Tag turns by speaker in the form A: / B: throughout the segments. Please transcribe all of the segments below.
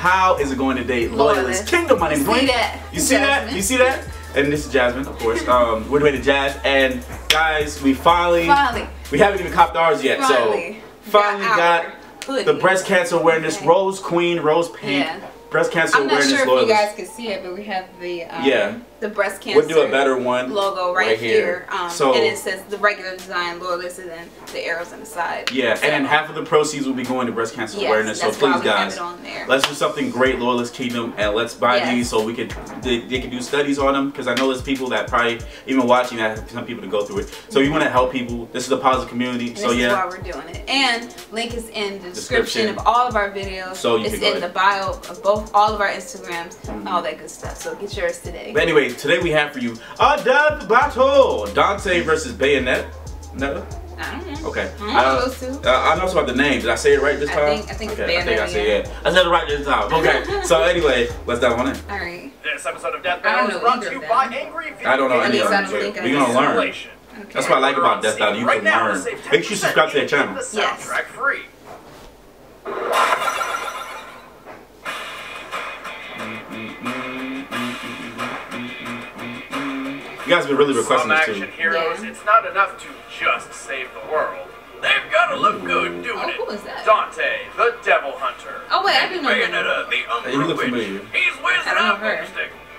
A: how is it going today?
B: Loyalist.
A: Loyalist Kingdom. My name is
B: You see that?
A: You see that? You see that? And this is Jasmine, of course. Um, we're doing the Jazz, and guys, we finally,
B: Finally.
A: we haven't even copped ours yet.
B: Finally.
A: So finally
B: Got
A: got, the breast cancer awareness
B: Okay.
A: Rose Queen, Rose Pink,
B: Yeah.
A: breast cancer
C: I'm not sure if you guys can see it, but we have the um,
A: yeah,
B: The breast cancer
A: we'll do a better one.
B: logo right,
A: right
B: here.
A: here.
B: Um,
A: So-
B: and it says the regular design loyalist and then the arrows on the side.
A: Yeah,
B: So-
A: and half of the proceeds will be going to breast cancer
B: yes,
A: awareness. So please, guys,
B: it on there.
A: let's do something great, Loyalist Kingdom, and let's buy
B: Yes.
A: these so we could they, they can do studies on them because I know there's people that probably even watching that have some people to go through it. So you want to help people. This is a positive community.
B: And
A: so yeah,
B: why we're doing it. And link is in the description,
A: Description.
B: of all of our videos.
A: So you
B: it's
A: can go
B: in
A: ahead.
B: the bio of both all of our Instagrams, all that good stuff. So get yours today.
A: But anyway, today we have for you a death battle: Dante versus Bayonet. No.
B: I don't know.
A: Okay.
B: I don't
A: I
B: know those two.
A: Uh, I know something about the name. Did I say it right this
B: I
A: time?
B: think- I think it's
A: okay. I think I said
B: yeah.
A: yeah. I said it right this time. Okay. so anyway, let's dive on in.
B: All right.
D: This episode of Death Battle is brought to you by. Angry Video
A: I don't know
B: At
A: any
B: least
A: of them.
B: don't think
A: but
B: I
A: We're gonna learn.
B: Okay.
A: That's what I like about Death Battle. You
D: right
A: can
D: now to
A: learn.
D: save
A: Make sure you subscribe to their channel.
B: Yes.
D: soundtrack free.
A: Guys have been really requesting
D: Some
A: this
D: action
A: too.
D: heroes,
B: Yeah.
D: it's not enough to just save the world. They've got to look good doing
B: Oh,
D: it.
B: who is that?
D: Dante, the Devil Hunter.
B: Oh, wait, I didn't know that.
D: Bayonetta, the
A: Hey, you look
D: Umbra Witch.
A: familiar.
D: He's whizzing
B: I don't
D: out
B: her.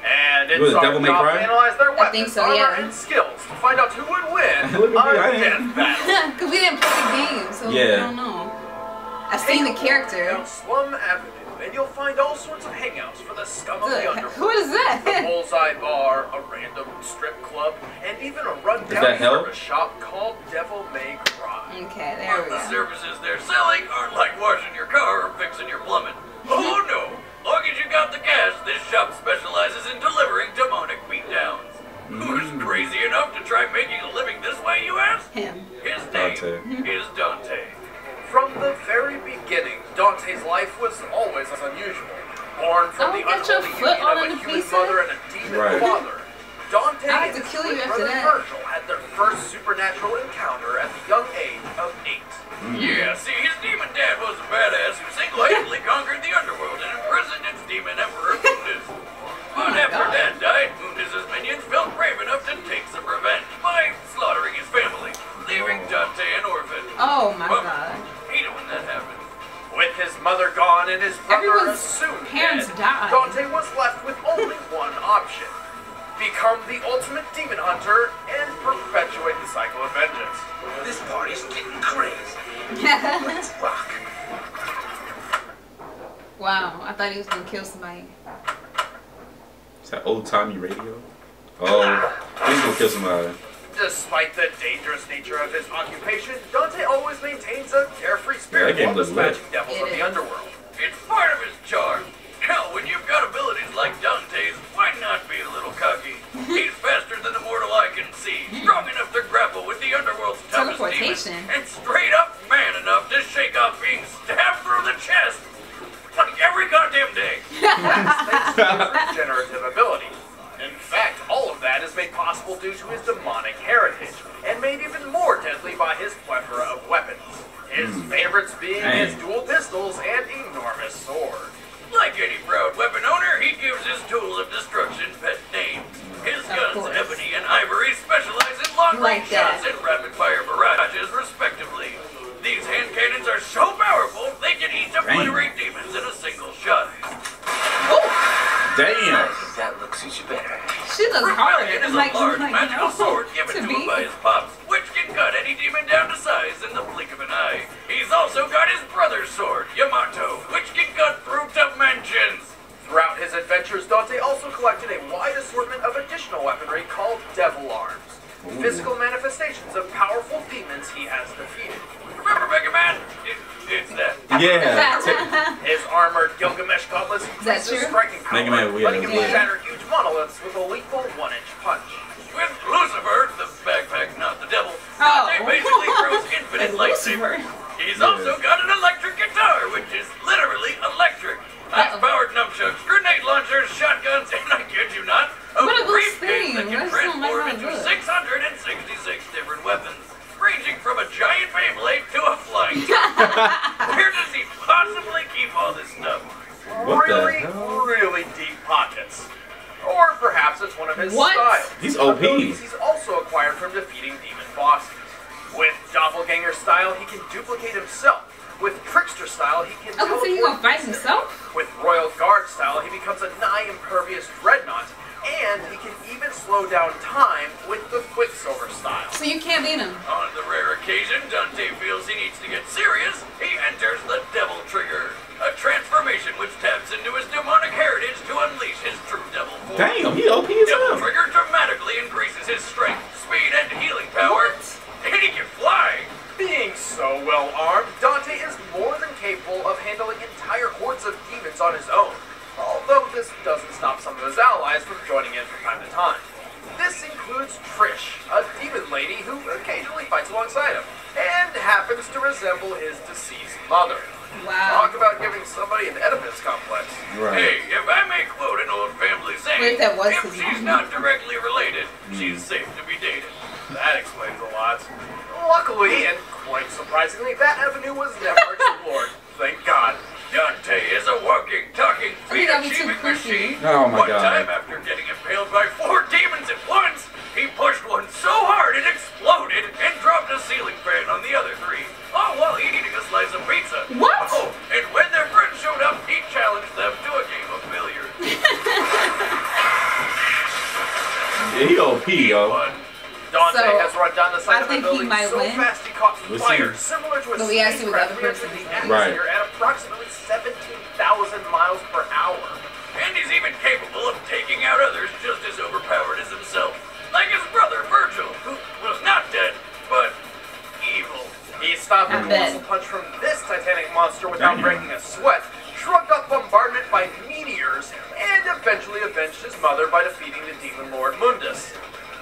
D: And
A: You
D: it's
A: was
D: our
A: Devil May
D: job
A: Cry?
D: to analyze their weapons,
B: think so,
D: armor,
B: yeah.
D: and skills to find out who would win
A: Look at me, I
D: a
A: am.
D: death battle.
B: Because we didn't play the game, so we
A: Yeah.
B: don't know. I've seen the character.
D: Slum Avenue, and you'll find all sorts of hangouts for the scum of the
B: Good.
D: underworld.
B: What is
D: A
B: that?
D: bullseye bar, a random strip club, and even a rundown service shop called Devil May Cry.
B: okay, there we
D: the
B: go.
D: services they're selling aren't like washing your car or fixing your plumbing. Oh no! Long as you got the cash, this shop specializes in delivering demonic beatdowns. Who's
A: Mm.
D: crazy enough to try making a living this way, you ask?
B: Him.
D: His name
A: Dante.
D: is Dante. From the very beginning, Dante's life was always unusual. Born from the
B: got your
D: unholy
B: foot
D: union of a human
B: pieces?
D: mother and a demon
A: Right.
D: father, Dante
B: I had
D: and
B: to
D: his
B: kill you
D: twin
B: after
D: brother
B: that.
D: Virgil had their first supernatural encounter at the young age of eight.
A: Mm.
D: Yeah, see, his demon dad was a badass who single-handedly conquered the and his brother
B: Everyone's
D: assumed
B: parents
D: dead,
B: died.
D: Dante was left with only one option. Become the ultimate demon hunter and perpetuate the cycle of vengeance.
E: This party's getting crazy. Let's rock.
B: wow, I thought he was gonna kill somebody.
A: Is that old timey radio? Oh, he's gonna kill somebody.
D: Despite the dangerous nature of his occupation, Dante always maintains a carefree spirit
A: Yeah,
D: while dispatching devils
B: It
D: of the underworld. It's part of his charm. Hell, when you've got abilities like Dante's, why not be a little cocky? He's faster than the mortal eye can see, strong enough to grapple with the underworld's toughest demons, and straight up man enough to shake off being stabbed through the chest like every goddamn day. Thanks to his regenerative ability. In fact, all of that is made possible due to his demonic heritage, and made even more deadly by his plethora of weapons. His hmm. favorites being
A: Dang.
D: his dual pistols and enormous sword. Like any proud weapon owner, he gives his tools of destruction pet names. His
B: Of
D: guns,
B: course.
D: ebony and ivory, specialize in long-range
B: Like
D: shots and rapid-fire barrages, respectively. These hand cannons are so powerful, they can each obliterate demons in a single shot.
E: I
A: Damn.
E: that looks suits you better.
B: She looks hard.
D: Rebellion is
B: Like,
D: a large
B: like,
D: magical
B: no,
D: sword given
B: to
D: to, him by his pops,
A: Yeah.
D: His armored Gilgamesh gauntlets
B: that
D: increase his striking power,
A: Mega Man, we
D: letting
A: have-
D: him
B: yeah.
D: shatter huge monoliths with a lethal one-inch punch. With Lucifer, the backpack, not the devil,
B: Oh.
D: Dante basically throws infinite
B: Like
D: lightsaber.
B: Lucifer.
D: He's also got an electric guitar, which is literally electric. High-powered nunchucks, grenade launchers, shotguns, and I kid you not, a
B: What are those
D: briefcase that can
B: I just don't like
D: transform into
B: looks.
D: 666 different weapons, ranging from a giant Beyblade to a flying his
B: What?
D: styles.
F: He's OP.
D: surprisingly, that avenue was never explored. Thank God. Dante is a walking, talking,
B: think
D: feet
B: that'd be too
D: achieving machine.
F: Oh my
D: One
F: God.
D: time, after getting impaled by four demons at once, he pushed one so hard it exploded and dropped a ceiling fan on the other three. All while eating a slice of pizza.
B: What?
D: Oh, and when their friend showed up, he challenged them to a game of billiards.
F: Yeah, he OP, yo.
D: One. Dante
B: So,
D: has run down the side
B: I
D: of the building so
B: win.
D: fast he caught
F: We'll
D: fire,
F: see.
D: similar to a
B: But we gotta see what the other
D: spacecraft
B: person
D: near
B: is.
D: the atmosphere at approximately 17,000 miles per hour. And he's even capable of taking out others just as overpowered as himself. Like his brother Virgil, who was not dead, but evil. He stopped a
B: Not dead.
D: colossal punch from this titanic monster without
F: Damn.
D: breaking a sweat, shrugged off bombardment by meteors, and eventually avenged his mother by defeating the demon lord Mundus.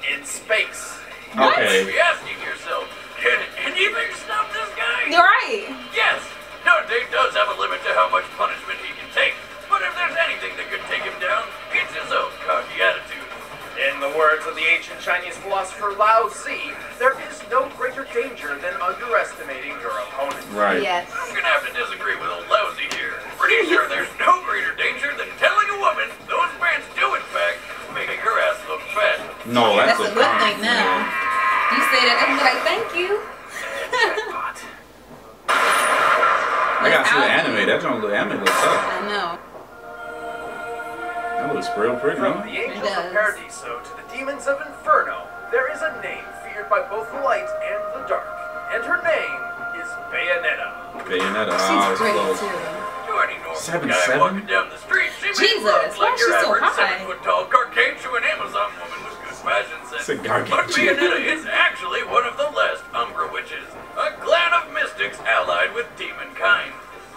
D: In space.
F: Okay.
D: Be asking yourself, can anything stop this guy?
B: You're right.
D: Yes, Dante does have a limit to how much punishment he can take, but if there's anything that could take him down, it's his own cocky attitude. In the words of the ancient Chinese philosopher Lao Tzu, there is no greater danger than underestimating your opponent.
F: Right.
B: Yes.
D: I'm gonna have to disagree with old Lousy here. Pretty sure there's no greater danger than telling a woman those pants do in fact make her ass look fat.
F: No, that's,
B: That's a good thing now.
F: Man.
B: You say that, I'm like, thank you.
D: Jackpot.
F: I gotta see the anime. That don't look anime looks tough.
B: I know.
F: That looks real pretty,
D: From
F: huh?
D: the angels
B: It
D: of. Paradiso to the demons of Inferno, there is a name feared by both the light and the dark, and her name is Bayonetta.
F: Bayonetta. Oh,
B: She's ah,
F: it's
B: pretty
F: close.
B: too.
D: To any normal
F: Seven,
D: guy
F: seven?
D: walking down the street, she
B: Jesus,
D: look
B: why
D: like
B: is
D: your
B: she so
D: average
B: high?
D: seven foot tall gargantuan Amazon woman with good fashion sense.
F: It's a gargantuan.
D: But Bayonetta is actually one of the last Umbra witches, a clan of mystics allied with demon kind.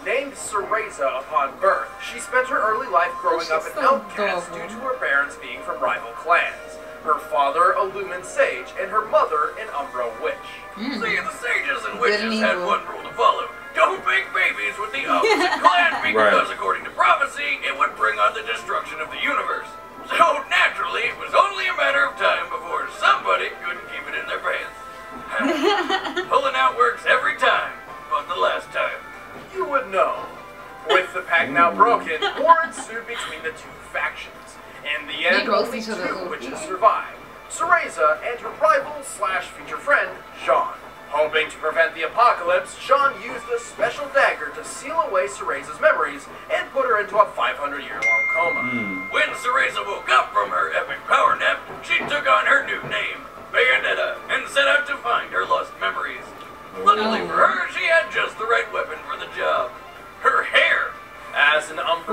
D: Named Cereza upon birth, she spent her early life growing up
B: she's
D: an
B: so
D: outcast
B: adorable.
D: due to her parents being from rival clans. Her father, a Lumen Sage, and her mother, an Umbra Witch. Hmm. See, the sages and.
B: Good and
D: witches had one rule to follow. Don't make babies with the opposite clan because,
F: Right.
D: With the pact now broken, war ensued between the two factions. In the end, only two
B: over.
D: witches survived. Cereza and her rival slash future friend, Jeanne. Hoping to prevent the apocalypse, Jeanne used a special dagger to seal away Cereza's memories and put her into a 500-year-long coma. Hmm. When Cereza woke up from her epic power nap, she took on her new name, Bayonetta, and set out to find her lost memories. Luckily for her, she had just the right weapon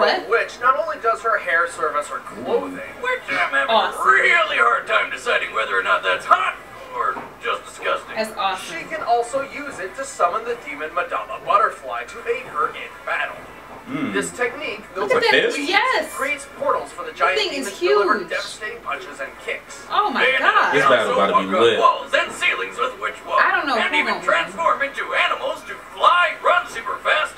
D: As an Umbra
B: What?
D: witch, not only does her hair serve as her clothing, which I'm having
B: Awesome.
D: a really hard time deciding whether or not that's hot or just disgusting.
B: That's
D: She can also use it to summon the demon Madama Butterfly to aid her in battle.
F: Mm.
D: This technique, though
B: Look at
F: a fist?
B: Yes.
D: creates portals for the giant
B: thing is
D: demons to deliver devastating punches and kicks.
B: Oh my
D: Bayonetta
B: God.
F: This
D: can
F: battle
D: also
F: about to be lit.
D: walls and ceilings with witch walk.
B: I don't know
D: And
B: who
D: even
B: gonna win.
D: transform into animals to fly, run super fast,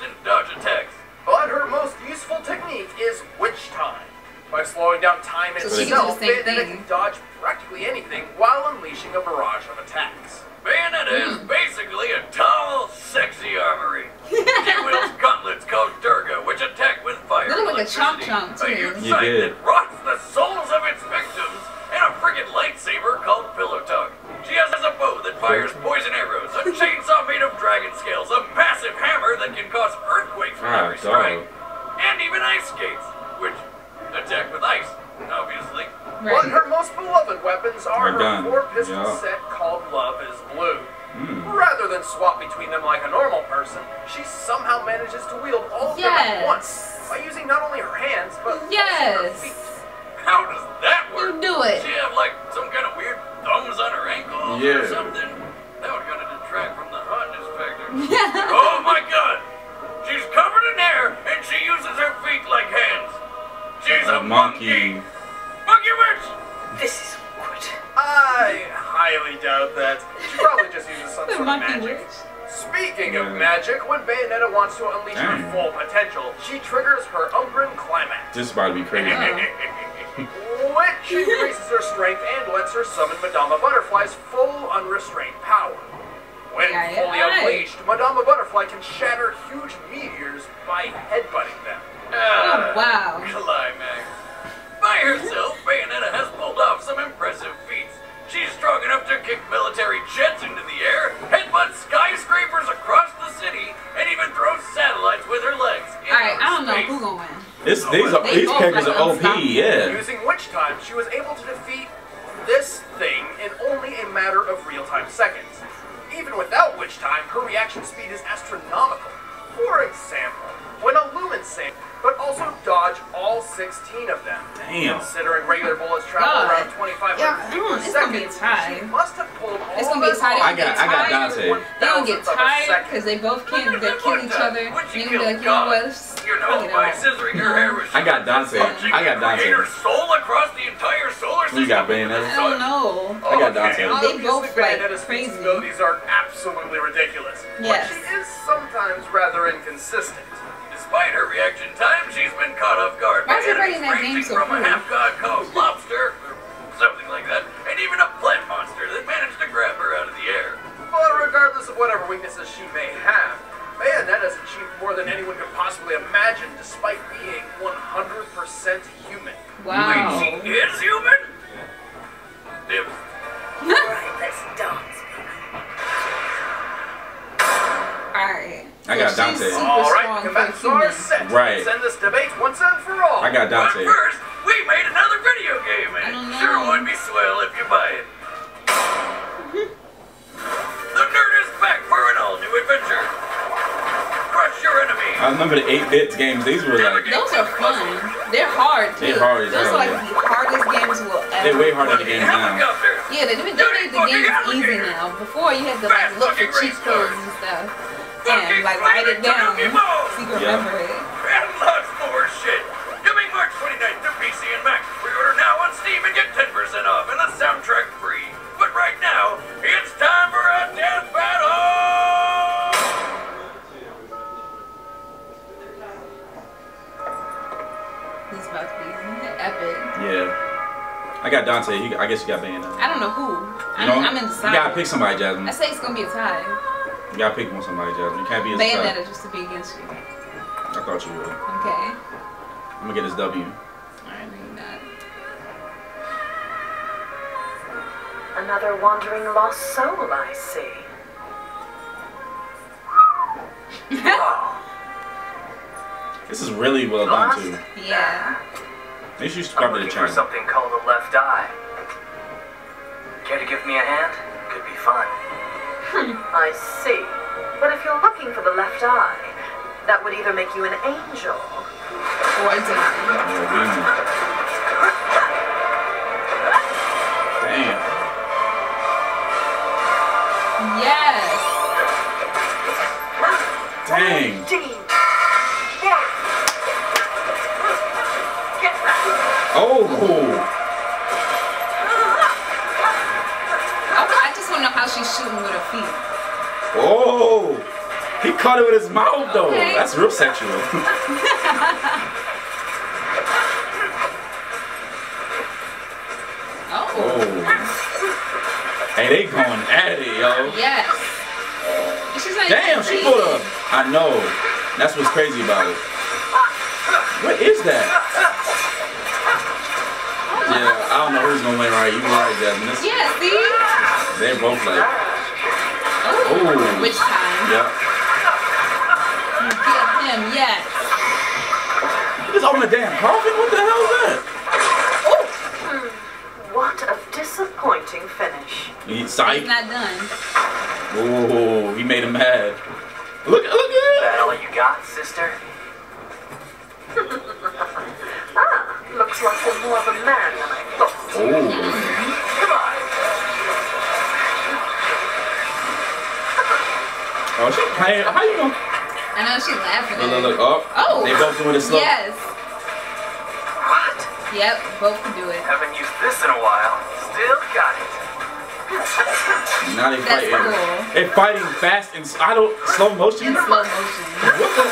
D: By slowing down time
B: So
F: can
D: itself,
B: the
D: Bayonetta
B: thing.
D: can dodge practically anything while unleashing a barrage of attacks. Bayonetta is
B: Hmm.
D: basically a tall, sexy armory. she wields gauntlets called Durga, which attack with fire
B: Look like a chomp
D: electricity,
B: chomp,
D: A
B: too.
D: huge
A: You
D: scythe
A: did.
D: that rots the souls of its victims, and a friggin' lightsaber called Pillow Talk. She has a bow that fires poison arrows, a chainsaw made of dragon scales, a massive hammer that can cause earthquakes with
A: Ah,
D: every strike, and even ice skates, which attack with ice, obviously.
C: Right.
F: But her most beloved weapons are
A: Her
F: her
A: gun.
F: four-piston
A: Yeah.
F: set called Love is Blue.
A: Mm.
F: Rather than swap between them like a normal person, she somehow manages to wield all of them at once by using not only her hands but also her feet.
D: How does that work?
B: You do
D: Does
B: it.
D: she have like some kind of weird thumbs on her ankles
A: Yeah.
D: or something? A,
A: A monkey.
D: Monkey!
E: This is awkward.
F: I highly doubt that. She probably just uses some
B: The
F: sort of magic.
B: witch.
F: Speaking of magic, when Bayonetta wants to unleash
A: Dang.
F: her full potential, she triggers her Umbran Climax.
A: This is about to be crazy.
F: Which increases her strength and lets her summon Madama Butterfly's full unrestrained power. When
B: Aye,
F: fully
B: aye.
F: unleashed, Madama Butterfly can shatter huge meteors by headbutting them.
B: Oh,
D: Ah,
B: wow.
D: Climax.
A: This, these are
B: They
A: these
B: both
A: characters are OP.
B: unstoppable.
A: Yeah.
F: Using Witch Time, she was able to defeat this thing in only a matter of real-time seconds. Even without Witch Time, her reaction speed is astronomical. For example, when a lumen sank, but also dodge all 16 of them.
A: Damn.
F: Considering regular bullets travel
B: God.
F: around 2,500
B: Yeah,
F: feet hmm,
B: per it's gonna be
F: second, she must have pulled all
B: It's gonna be a
F: those
B: tie.
A: I got- I got
F: in
A: Dante.
F: one
B: They gonna get
F: thousandth
B: tired because they both can't they
D: at
B: kill each other.
D: time when she
B: You're
D: killed
B: gonna be like, you know what? Let's
D: You know,
B: fuck it
D: by
B: out.
D: scissoring her hair with
A: I got Dante.
D: punching
A: I got
D: the
A: Dante.
D: creator's soul across the entire solar system.
A: You got
B: I don't know.
A: I got Dante.
B: They
F: Obviously,
B: both, like,
F: Bayonetta's
B: crazy.
F: feats abilities are absolutely ridiculous.
B: Yes.
F: But she is sometimes rather inconsistent.
D: Despite her reaction time, she's been caught off guard
B: Why
D: by
B: is everybody in that game
D: ranging
B: so
D: from a half-god called Lobster, or something like that, and even a plant monster that managed to grab her out of the air.
F: But regardless of whatever weaknesses she may have, Bayonetta's achieved more than anyone could possibly imagine despite being 100% human.
B: Wow.
D: Wait, she is human? Dibs.
E: Alright, let's dance.
B: Alright.
A: I got
B: So she's
A: Dante.
F: Alright,
B: strong for
F: combatants
B: a
F: are set.
A: Right.
F: Let's this debate once and for all.
A: I got Dante.
D: But first, we made another video game, and it sure would be swell if you buy it.
A: I remember the 8 bits games. These were like
B: Those are fun. They're hard too.
A: They're hard
B: Those
A: hell,
B: are like
A: yeah.
B: the hardest games we'll ever.
A: they're way harder to games now.
B: Yeah, they, they made the games easy now. Before you had to like look for cheat codes and stuff and like write it down so you can
A: Yeah.
B: remember it.
D: And lots more shit. Coming March 29th to PC and Mac. Pre-order now on Steam and get 10% off and the soundtrack
A: got Dante. He, I guess you got Bayonetta.
B: I don't know who.
A: You
B: I'm,
A: know,
B: I'm
A: you
B: indecisive.
A: gotta pick somebody, Jasmine.
B: I say it's gonna be a tie.
A: You gotta pick one somebody, Jasmine. You can't be as a tie.
B: Bayonetta just to be against you.
A: I thought you would.
B: Okay.
A: I'm gonna get this W.
B: Alright, maybe not.
E: Another wandering lost soul, I see.
A: This is really well done too.
B: Yeah.
A: They should subscribe to the channel.
G: something called a left eye. Care to give me a hand? Could be fun.
E: Hmm, I see. But if you're looking for the left eye, that would either make you an angel
B: Or a demon.
A: Yeah, demon. Damn.
B: Yes.
A: Dang. Oh.
B: I, just want to know how she's shooting with her feet.
A: Oh. He caught it with his mouth though.
B: Okay.
A: That's real sexual.
B: Oh.
A: oh. Hey, they going at it, yo.
B: Yes.
A: Damn, she pulled up. I know. That's what's crazy about it. What is that? Yeah, I don't know who's gonna win right. You right, Jasmine. This,
B: Yeah, see?
A: They're both like,
B: Oh,
A: Ooh.
B: Witch Time?
A: yeah.
B: Get him, yes.
A: Just open the damn coffin? What the hell is that?
E: Oh what a disappointing finish.
A: He
B: It's
A: psych.
B: not done.
A: Oh, he made him mad. Look, look at it.
G: That all you got, sister?
E: Ah, looks like you're more of a man than I thought.
A: Oh.
G: Come on.
A: Oh, she playing. How you gonna?
B: I know she's laughing.
A: Look,
B: at
A: look,
B: it.
A: look. Oh.
B: Oh.
A: They both doing it slow.
B: Yes.
E: What?
B: Yep, both can do it.
G: Haven't used this in a while. Still got it.
A: Now they
B: That's
A: fighting.
B: cool.
A: They're fighting fast and s- I don't slow motion.
B: In slow motion.
A: What the?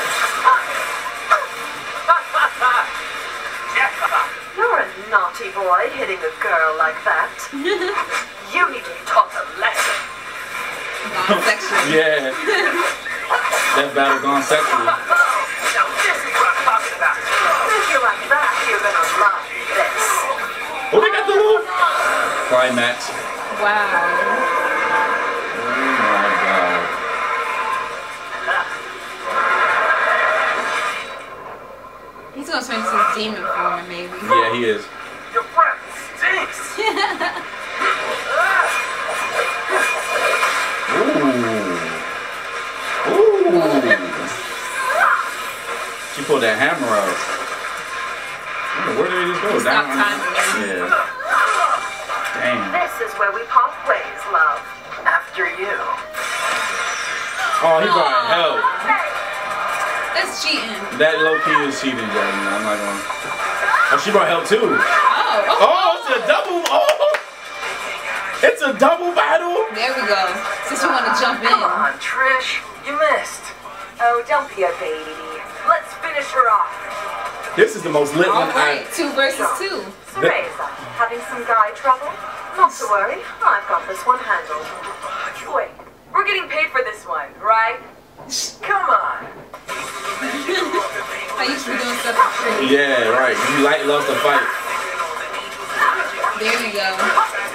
E: Naughty boy hitting a girl like that. you need to be taught a lesson.
B: Non-sexual.
A: Yeah. that battle gone sexual.
G: Now this is what I'm talking about.
E: If you like that, you're gonna love this.
A: Oh, they got the little climax.
B: Wow.
A: Oh my god.
B: He's gonna swing to his demon form, maybe.
A: Yeah, he is. Pulled that hammer out. Where did it just go?
B: Stop
A: Down?
B: timing.
A: Yeah. Damn.
E: This is where we part ways, love.
G: After you.
A: Oh, he brought hell.
B: That's cheating.
A: That low key is cheating, Jasmine. I'm not gonna. Oh, she brought help too.
B: Oh, oh,
A: Oh, it's a double. Oh, it's a double battle.
B: There we go. Since you want to jump in.
G: Come on, Trish. You missed.
E: Oh, don't be a baby. Let's finish her off.
A: This is the most lit
B: All
A: one
B: right,
A: I.
B: two versus two.
E: Cereza, having some guy trouble? Not to worry, I've got this one handled. Wait, we're getting paid for this one, right?
G: Come on.
B: I used to be doing stuff for free.
A: Yeah, right. You like loves to fight.
B: There you go.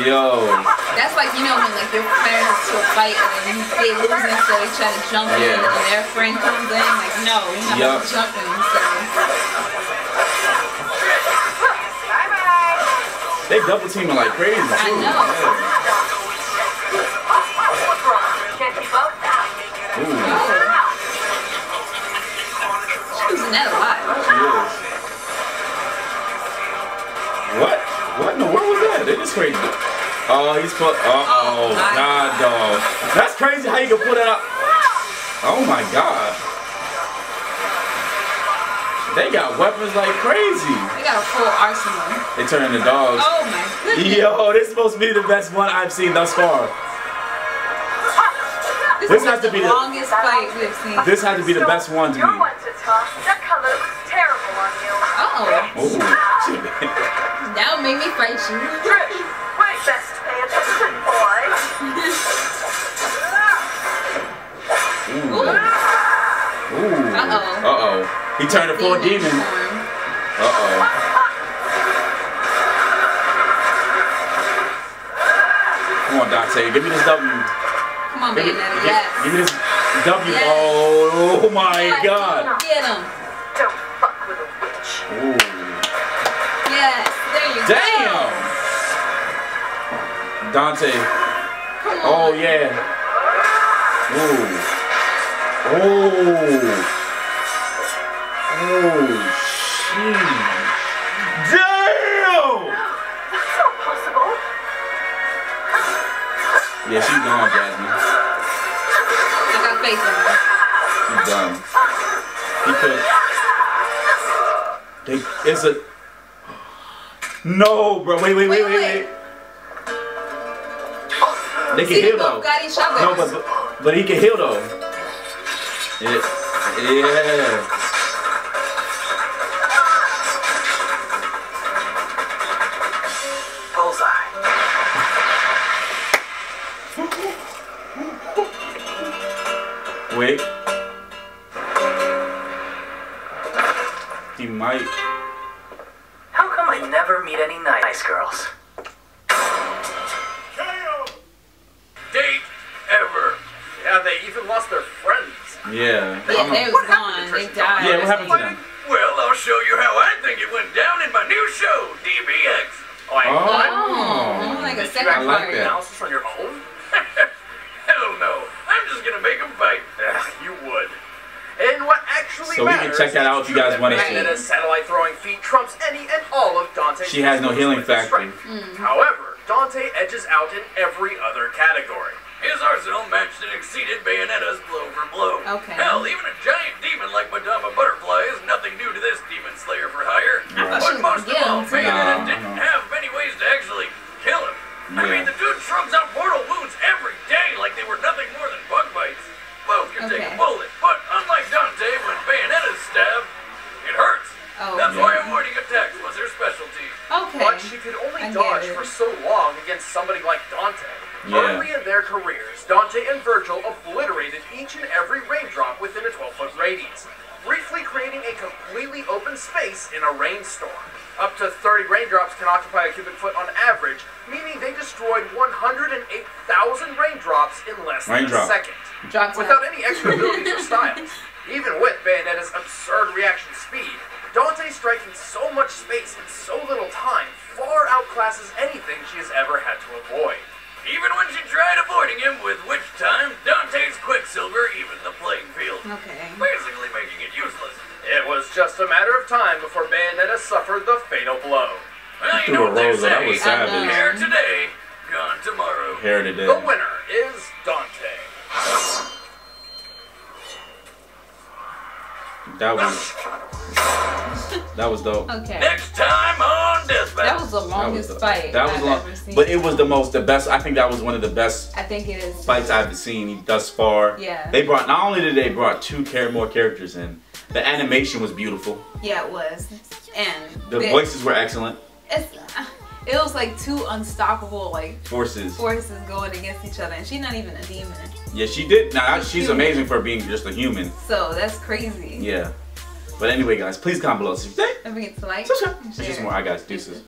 A: Yo.
B: That's like you know when like your friend is to a fight and then you they losing so they try to jump in and then their friend comes in like no you're not
A: Yup.
B: jumping so
E: Bye bye.
A: They double teaming like crazy. Too.
B: I know.
A: Yeah.
E: What's wrong? Can't keep?
A: Ooh,
B: she's using that a lot.
A: That? They just crazy. Oh, he's put. Uh oh.
B: Oh, my
A: God, dog. That's crazy how you can put that up. Oh my God. They got weapons like crazy.
B: They got a full arsenal.
A: They turn into dogs.
B: Oh my goodness.
A: Yo, this is supposed to be the best one I've seen thus far.
B: This,
A: This has to be the-
B: longest fight we've seen.
A: This had to be the best one to me.
E: one's a. That color looks terrible on you.
B: Oh,
A: Ooh.
B: that would make me fight you. Uh-oh.
A: Uh-oh. He turned a full demon.
B: form.
A: Uh-oh. Come on, Dante. Give me this W.
B: Come on,
A: Give me,
B: Bayonetta.
A: give,
B: Yes.
A: give me this W.
B: Yes.
A: Oh, my God.
B: Get him.
E: Don't fuck with a witch.
A: Ooh.
B: Yes. There you
A: Damn.
B: go.
A: Dante.
B: Come on.
A: Oh, yeah. Ooh. Oh. Shit. Damn!
E: That's not possible.
A: Yeah, she's gone, Jasmine.
B: I got faith in her.
A: She's done. He could. They, it's a. No, bro. Wait, wait, wait, wait, wait. They can
B: See,
A: heal
B: both
A: though.
B: got each other.
A: No, but, but but he can heal though. Yeah. Yeah. Wait. So we can check that
F: is
A: out if you guys wanna
B: see.
F: Bayonetta's satellite throwing feat trumps any and all of Dante's
A: She has no healing factor.
F: strength. However, Dante edges out in every other category.
D: His arsenal matched and exceeded Bayonetta's blow for blow.
B: Okay.
D: Hell, even a giant demon like Madama Butterfly is nothing new to this demon slayer for hire.
A: I
B: thought
D: But
B: was
D: most of all,
B: guilty.
D: Bayonetta
A: No,
D: didn't
A: no.
D: have many ways to actually kill him. I mean,
F: she could only
B: I
F: dodge for so long against somebody like Dante.
A: Yeah.
F: Early in their careers, Dante and Virgil obliterated each and every raindrop within a 12-foot radius, briefly creating a completely open space in a rainstorm. Up to 30 raindrops can occupy a cubic foot on average, meaning they destroyed 108,000 raindrops in less than a second.
B: Drop
F: Without
B: top.
F: any extra abilities or styles. Even with Bayonetta's absurd reaction speed, Dante striking so much space in so little time far outclasses anything she has ever had to avoid.
D: Even when she tried avoiding him with Witch Time, Dante's Quicksilver evened the playing field,
B: Okay.
D: basically making it useless.
F: It was just a matter of time before Bayonetta suffered the fatal blow.
D: Well, you know what they
A: rose, though. That
D: say.
A: was
B: savage.
D: Here today, gone tomorrow.
A: Hair today.
F: The winner is Dante.
A: That was that was dope.
B: Okay.
D: Next time on Deathmatch.
B: That was the
A: That was
B: longest fight
A: That was
B: I've
A: long,
B: seen.
A: but it was the most, the best. I think that was one of the best
B: I think it is.
A: fights I've seen thus far.
B: Yeah.
A: They brought not only did they brought two more characters in, the animation was beautiful.
B: Yeah, it was. And
A: The
B: it-
A: voices were excellent.
B: It's, uh, it was like two unstoppable like
A: Forces.
B: forces going against each other, and she's not even a demon.
A: Yeah, she did. Now
B: She's
A: she's amazing for being just a human.
B: So that's crazy.
A: Yeah. But anyway, guys, please comment below. Subscribe.
B: Don't forget to like,
A: Subscribe. It's just more. I guys deuces.